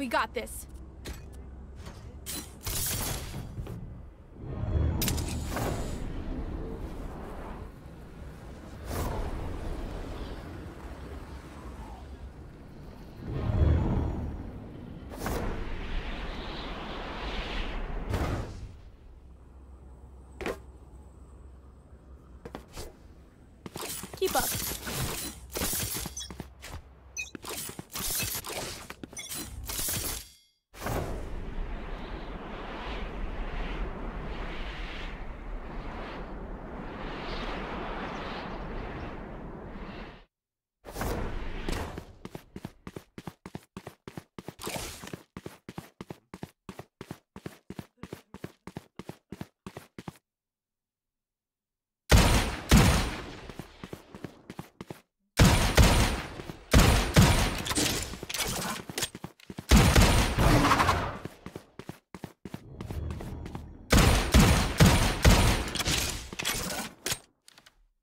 We got this. Keep up.